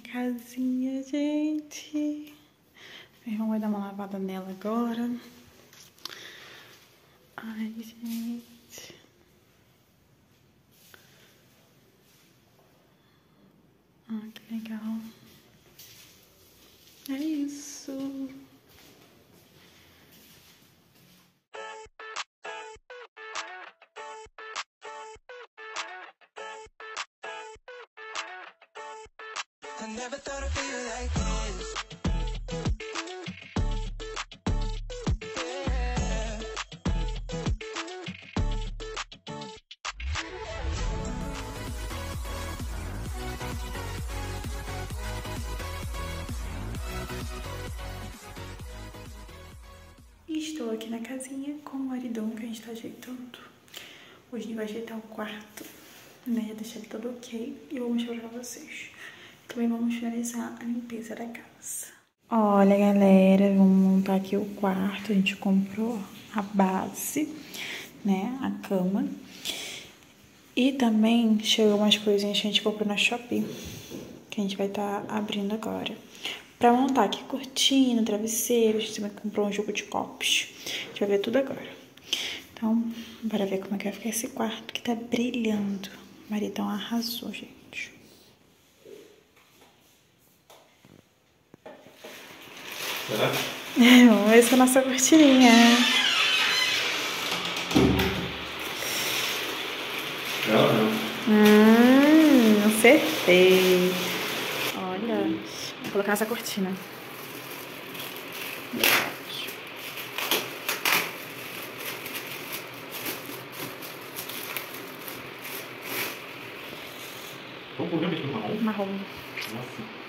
casinha, gente. Irmão vai dar uma lavada nela agora. Ai, gente. Ah, que legal. É isso. Estou aqui na casinha com o maridão que a gente tá ajeitando. Hoje a gente vai ajeitar o quarto, né? Deixar ele todo ok e eu vou mostrar pra vocês. Também vamos finalizar a limpeza da casa. Olha, galera, vamos montar aqui o quarto. A gente comprou a base, né? A cama. E também chegou umas coisinhas que a gente comprou na Shopee, que a gente vai estar tá abrindo agora. Pra montar aqui cortina, travesseiro, a gente também comprou um jogo de copos. A gente vai ver tudo agora. Então, bora ver como é que vai ficar esse quarto que tá brilhando. O maridão arrasou, gente. Será? É, é a nossa cortininha. Não, não. Hum, acertei. Olha, vou colocar essa cortina. Qual o problema de marrom? Marrom. Nossa.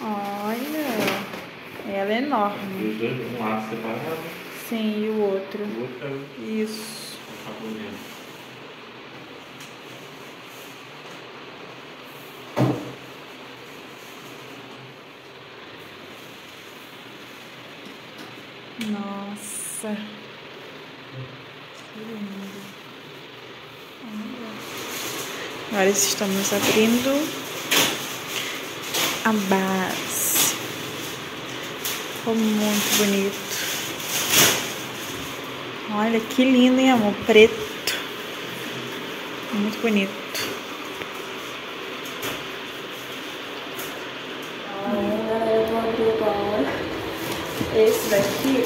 Olha, ela é enorme. Os dois, um lado separado. Sim, e o outro. O outro é o... Isso. Nossa. Que lindo. Olha. Agora estamos abrindo a base. Ficou muito bonito. Olha que lindo, hein, amor? Preto. Muito bonito. Eu vou abrir. Esse daqui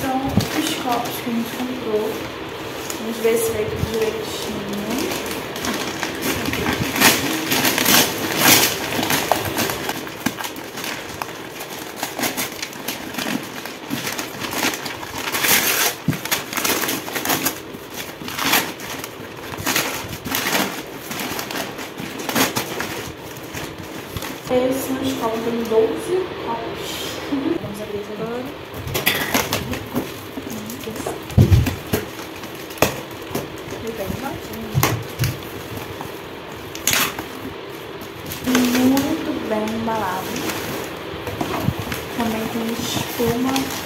são os copos que a gente comprou. Vamos ver se veio tudo direitinho. Copos, tem 12 copos. Vamos abrir isso agora. Muito bem embalado. Também tem espuma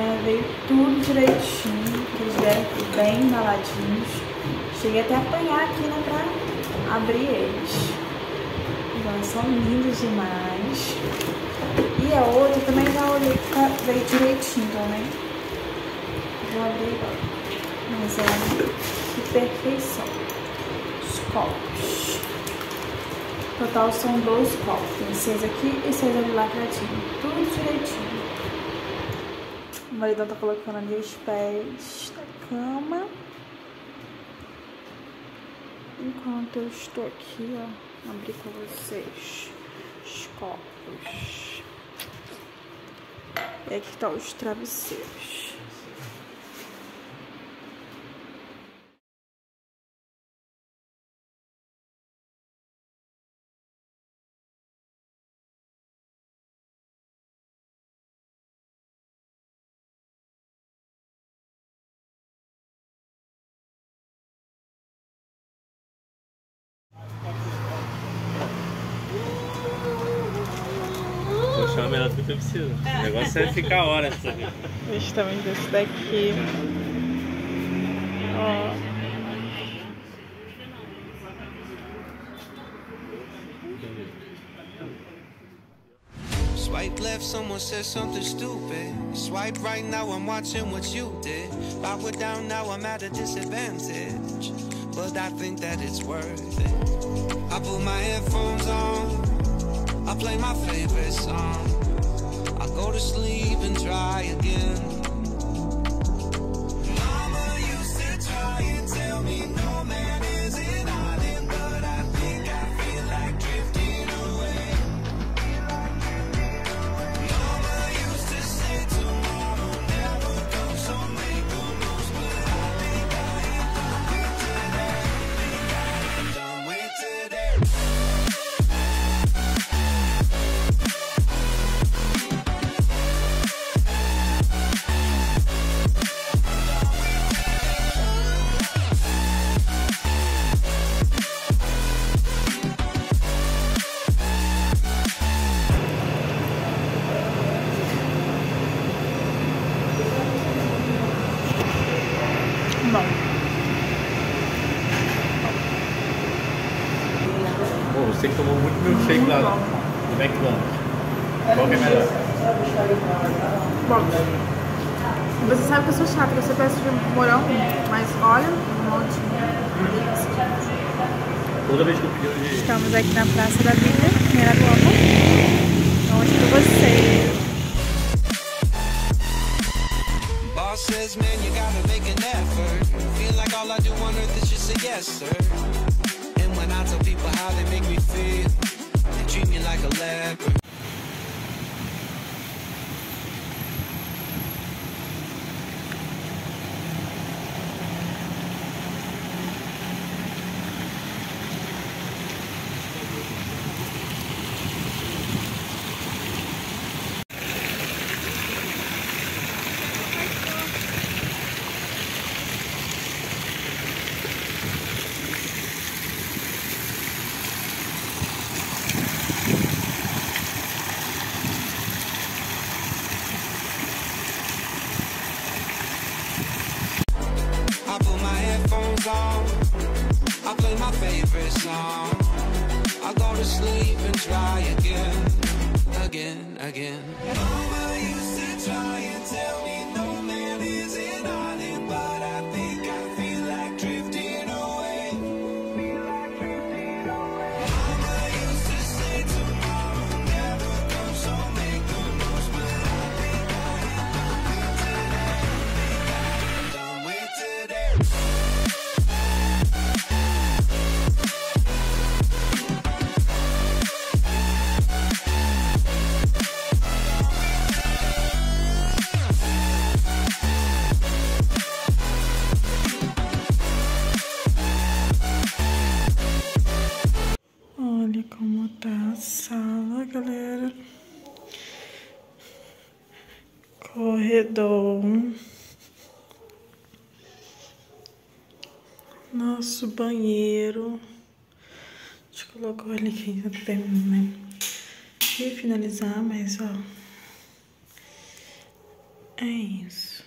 Veio tudo direitinho, eles vieram bem embaladinhos. Cheguei até a apanhar aqui, né, pra abrir eles. Então, são lindos demais. E a outra também já olhei, veio direitinho também. Vou abrir agora. Mas é que perfeição. Os copos. Total são 12 copos. Tem seis aqui e seis ali lacradinho. Tudo direitinho maridão tá colocando ali os pés da cama. Enquanto eu estou aqui, ó, abrir com vocês os copos. E aqui tá os travesseiros. Que eu preciso. O negócio é ficar desse daqui. Ó. Swipe left, someone said something stupid. Swipe right now, I'm watching what you did. Were down now, I'm at a disadvantage. But I think that it's worth it. I put my headphones on, I play my favorite song. To sleep and try again. Toda vez que eu pedi. Estamos aqui na Praça da Bíblia, primeira. Onde pra vocês. Boss says, man, you gotta make an effort. Feel like all I do on earth is just say yes, sir. And when I tell people how they make me feel, they treat me like a leper. On, I play my favorite song. I go to sleep and try again, again, again. Mama used to try and tell me Corredor. Nosso banheiro. A gente colocou ele aqui até né? E finalizar, mas ó. É isso.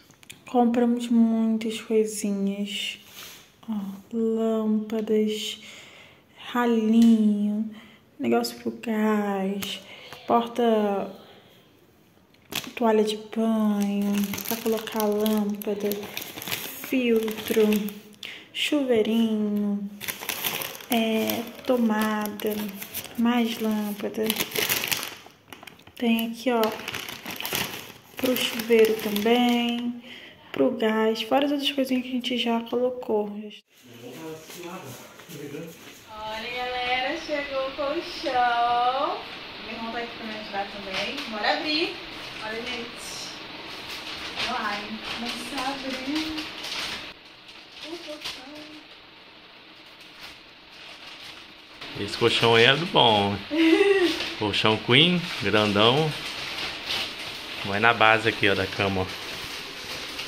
Compramos muitas coisinhas. Ó, lâmpadas, ralinho, negócio pro gás, porta toalha de banho, pra colocar lâmpada, filtro, chuveirinho, é, tomada, mais lâmpada. Tem aqui, ó, pro chuveiro também, pro gás, fora as outras coisinhas que a gente já colocou. Olha, galera, chegou o colchão. Meu irmão tá aqui pra me ajudar também. Bora abrir. Olha, gente. Lá, hein? A abrir. O portão. Esse colchão aí é do bom. colchão Queen, grandão. Vai na base aqui, ó, da cama, ó.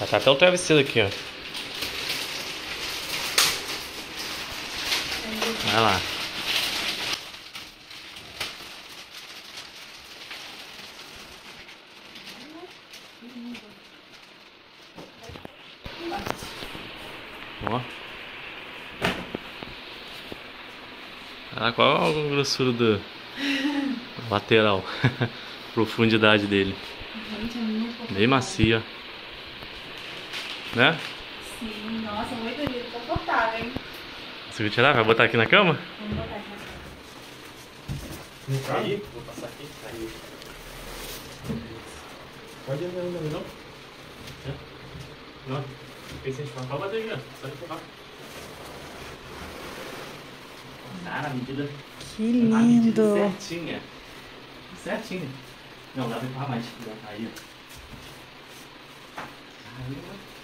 Já tá até o travesseiro aqui, ó. Vai lá. Ó. Ah, qual a grossura do lateral? Profundidade dele. Gente, é muito Bem macia. Né? Sim, nossa, muito bonito, confortável, hein? Você vai tirar? Vai botar aqui na cama? Vamos botar aqui. Não cair? Vou passar aqui. Caiu. Pode ir não? É? Não. A gente for, pode bater aqui, ó. Só empurrar. Cara, a medida. Que A medida certinha. Certinha. Não, dá pra empurrar mais. Aí, ó. Caramba.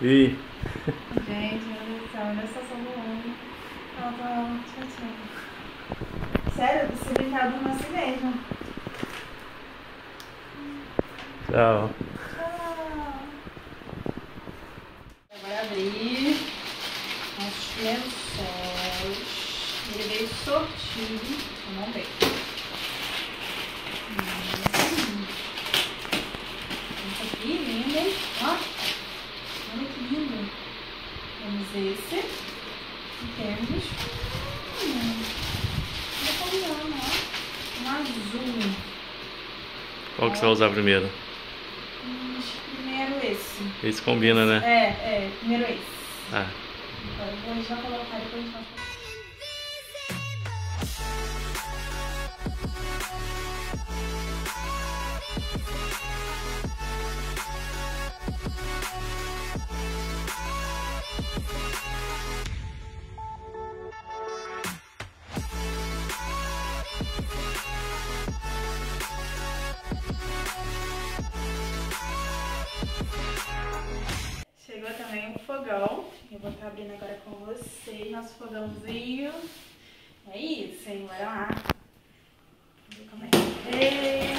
E Gente, meu Deus do céu, olha a situação do homem. Ela tá chateada. Sério, se brincar, durmo assim mesmo. tchau. Tchau. Agora abrir nossos lençóis. Ele veio sortido. Vamos ver. Hum. Esse aqui, lindo, hein? Ó. Olha que lindo. Temos esse. E temos. Hum. Olha combinando, ó. Um azul. Qual que você vai usar primeiro? Primeiro esse. Esse combina, né? É, é, primeiro esse. Ah, Agora vou já colocar nosso fogãozinho. É isso, hein? Bora lá. Vamos ver como é que veio.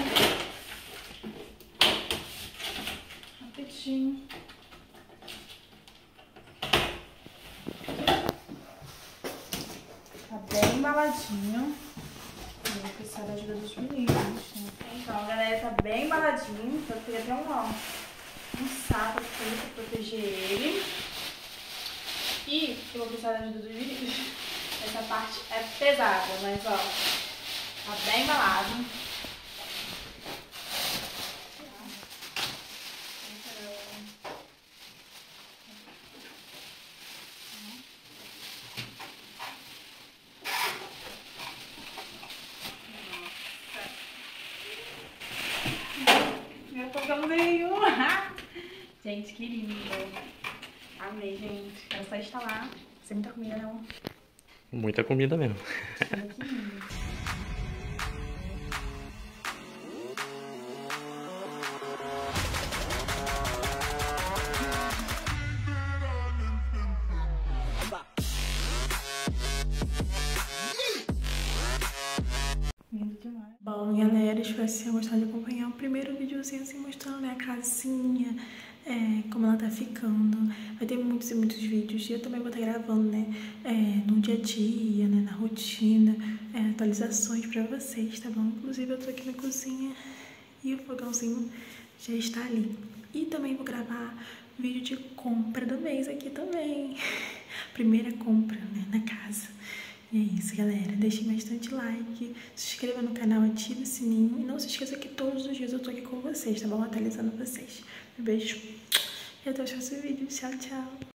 Rapidinho. Tá bem embaladinho. Eu vou precisar da ajuda dos meninos. né? Então, galera, tá bem embaladinho. Eu queria até um, ó, um saco pra proteger ele. E eu vou precisar da ajuda dos meninos. Essa parte é pesada, mas ó, tá bem embalado. Meu fogãozinho! gente, que lindo! Amei, gente. Quero só instalar. Sem muita comida, não. muita comida mesmo. Gravando, né, é, no dia a dia, né, na rotina, é, atualizações pra vocês, tá bom? Inclusive eu tô aqui na cozinha e o fogãozinho já está ali. E também vou gravar vídeo de compra do mês aqui também. Primeira compra, né, na casa. E é isso, galera. Deixem bastante like, se inscreva no canal, ative o sininho. E não se esqueça que todos os dias eu tô aqui com vocês, tá bom? Atualizando vocês. Um beijo e até o próximo vídeo. Tchau, tchau.